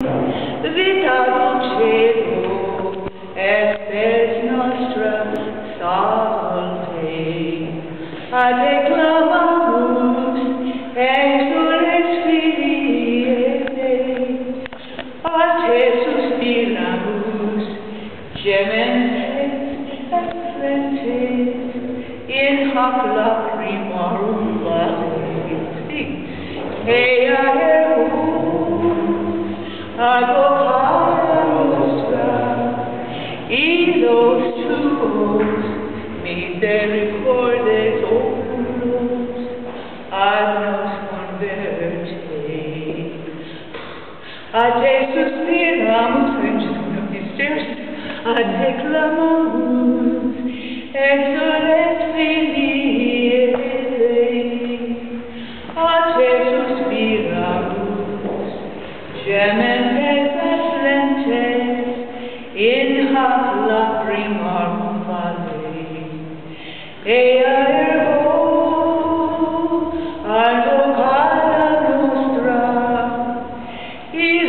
Vita cielo, et spes nostra salve. Adeclamamus, exules Filii Dei, a te suspiramus, gementes et flentes, in hoc lacrimorum vale. Ea ergo, advocata nostra, idos tuos, misericordes oculos, ad nos converte. A te suspiramus, angels of mysteries, a te clamamus, exules filii Dei, a te suspiramus, gementes